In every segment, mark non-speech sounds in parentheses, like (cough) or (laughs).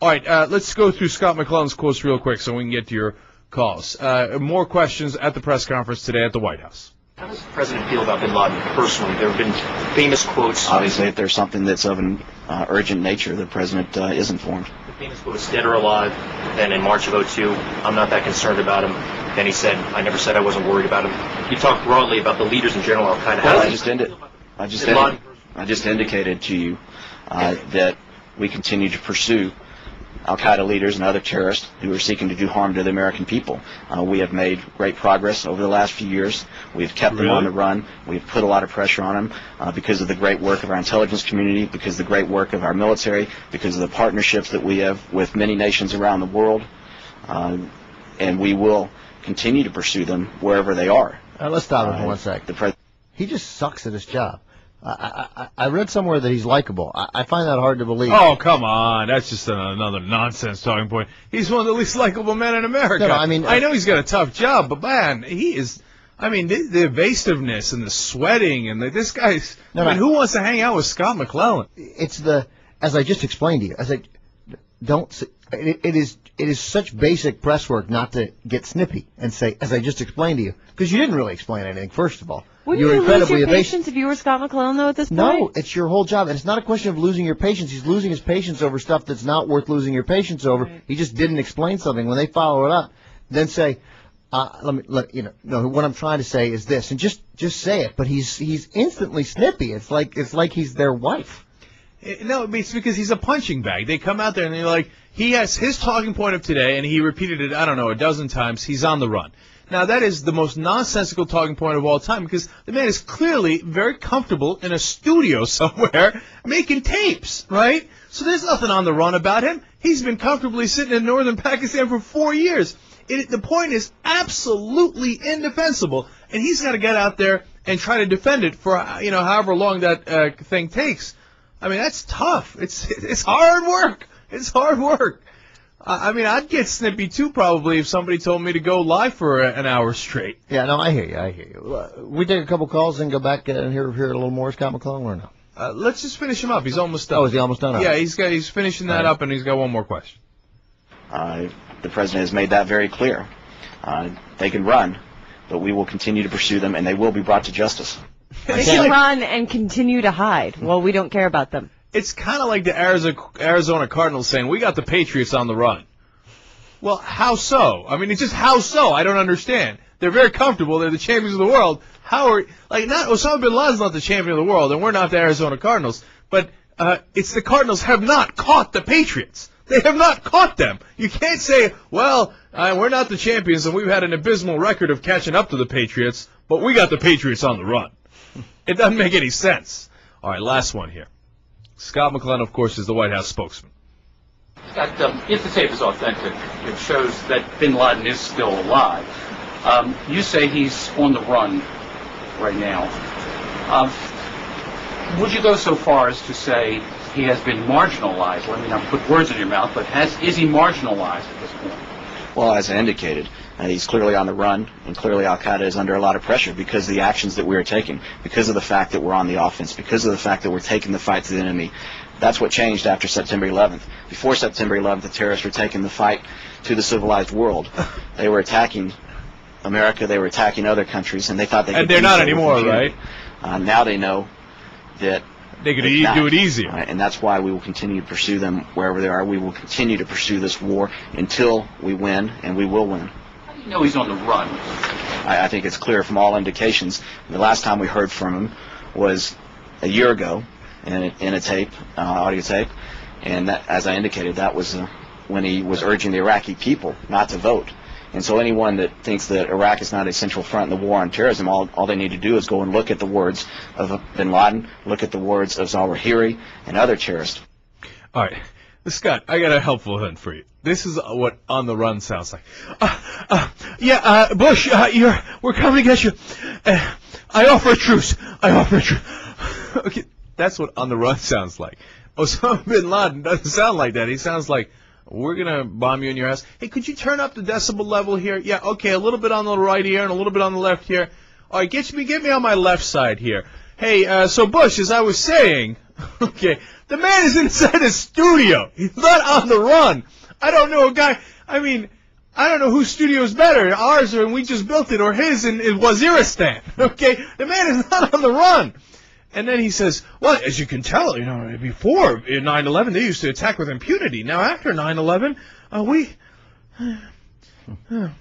All right, uh, let's go through Scott McClellan's quotes real quick so we can get to your calls. Uh, more questions at the press conference today at the White House. How does the president feel about bin Laden personally? There have been famous quotes. Obviously, if there's something that's of an uh, urgent nature, the president uh, is informed. The famous quotes, dead or alive. Then in March of 02, I'm not that concerned about him. Then he said, I never said I wasn't worried about him. You talked broadly about the leaders in general. Kind of Well, how I just ended. I just bin Laden ended, I just indicated to you uh, that we continue to pursue Al Qaeda leaders and other terrorists who are seeking to do harm to the American people. Uh, we have made great progress over the last few years. We've kept them on the run. We've put a lot of pressure on them uh, because of the great work of our intelligence community, because of the great work of our military, because of the partnerships that we have with many nations around the world. Uh, and we will continue to pursue them wherever they are. Uh, let's stop it for Uh, one sec. The pres- He just sucks at his job. I, I, I read somewhere that he's likable. I, I find that hard to believe. Oh, come on. That's just an, another nonsense talking point. He's one of the least likable men in America. No, I mean- I uh, know he's got a tough job, but man, he is. I mean, the, the evasiveness and the sweating and the, this guy's. No, I mean, no. who wants to hang out with Scott McClellan? It's the as I just explained to you. I said, don't. It, it is it is such basic press work not to get snippy and say, as I just explained to you, because you didn't really explain anything. First of all, Wouldn't You're you lose incredibly your evasive. patience if you were Scott McClellan, though, at this point? No, it's your whole job, and it's not a question of losing your patience. He's losing his patience over stuff that's not worth losing your patience over. He just didn't explain something. When they follow it up, then say, uh, "Let me, let you know." No, what I'm trying to say is this, and just just say it. But he's he's instantly snippy. It's like it's like he's their wife. Eh, No, it's because he's a punching bag. They come out there and they're like, he has his talking point of today, and he repeated it, I don't know, a dozen times. He's on the run. Now, that is the most nonsensical talking point of all time because the man is clearly very comfortable in a studio (laughs) somewhere making tapes, right? So there's nothing on the run about him. He's been comfortably sitting in northern Pakistan for four years. It, the point is absolutely indefensible, and he's got to get out there and try to defend it for, you know, however long that uh, thing takes. I mean, that's tough. It's (laughs) it's hard work. It's hard work. I I mean, I'd get snippy too probably if somebody told me to go live for an hour straight. Yeah, no, I hear you. I hear you. Uh, we take a couple calls and go back and hear hear a little more Scott McClellan or no? Uh, let's just finish him up. He's almost done. Oh, is he almost done? Yeah, he's got he's finishing that All right. up, and he's got one more question. Uh, the president has made that very clear. Uh, they can run, but we will continue to pursue them, and they will be brought to justice. They can run and continue to hide. Well, we don't care about them. It's kind of like the Arizona, Arizona Cardinals saying, "We got the Patriots on the run." Well, how so? I mean, it's just how so? I don't understand. They're very comfortable. They're the champions of the world. How are like not Osama bin Laden's not the champion of the world, and we're not the Arizona Cardinals. But uh, it's the Cardinals have not caught the Patriots. They have not caught them. You can't say, "Well, uh, we're not the champions, and we've had an abysmal record of catching up to the Patriots, but we got the Patriots on the run." (laughs) It doesn't make any sense. All right, last one here. Scott McClellan, of course, is the White House spokesman. Scott, um, if the tape is authentic, it shows that Bin Laden is still alive. Um, you say he's on the run right now. Um, would you go so far as to say he has been marginalized? Let me not put words in your mouth, but has is he marginalized at this point? Well, as I indicated, uh, he's clearly on the run, and clearly Al Qaeda is under a lot of pressure because of the actions that we are taking, because of the fact that we're on the offense, because of the fact that we're taking the fight to the enemy. That's what changed after September 11th. Before September 11th, the terrorists were taking the fight to the civilized world. They were attacking America, they were attacking other countries, and they thought they could And they're not anymore, right? Uh, now they know that They could e- not. do it easier. Right, and that's why we will continue to pursue them wherever they are. We will continue to pursue this war until we win, and we will win. How do you know he's on the run? I, I think it's clear from all indications. The last time we heard from him was a year ago in a, in a tape, uh, audio tape, and that, as I indicated, that was uh, when he was urging the Iraqi people not to vote. And so anyone that thinks that Iraq is not a central front in the war on terrorism, all, all they need to do is go and look at the words of bin Laden, look at the words of Zawahiri and other terrorists. All right. Scott, I got a helpful hint for you. This is what on the run sounds like. Uh, uh, yeah, uh, Bush, uh, you're, we're coming to get you. Uh, I offer a truce. I offer a truce. (laughs) okay, that's what on the run sounds like. Osama bin Laden doesn't sound like that. He sounds like, we're gonna bomb you in your house. Hey, could you turn up the decibel level here? Yeah, okay, a little bit on the right here and a little bit on the left here. All right, get me, get me on my left side here. Hey, uh, so Bush, as I was saying, (laughs) okay, The man is inside a studio. He's not on the run. I don't know a guy. I mean, I don't know whose studio is better, ours or and we just built it, or his in, in Waziristan. (laughs) Okay, the man is not on the run. And then he says, well, as you can tell, you know, before in 9/11 they used to attack with impunity. Now after 9/11, uh, we. (sighs)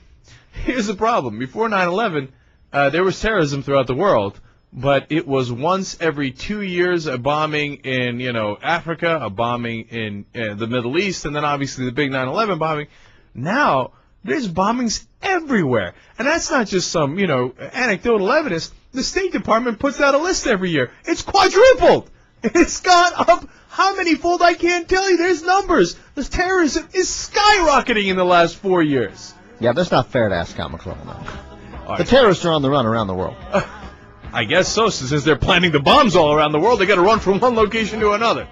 Here's the problem. Before 9/11, uh, there was terrorism throughout the world, but it was once every two years a bombing in, you know, Africa, a bombing in uh, the Middle East, and then obviously the big 9/11 bombing. Now there's bombings everywhere, and that's not just some, you know, anecdotal evidence. The State Department puts out a list every year. It's quadrupled. (laughs) It's gone up. How many fold? I can't tell you. There's numbers. The terrorism is skyrocketing in the last four years. Yeah, that's not fair to ask Scott McClellan. though. The terrorists are on the run around the world. (laughs) I guess so. Since they're planting the bombs all around the world, they got to run from one location to another.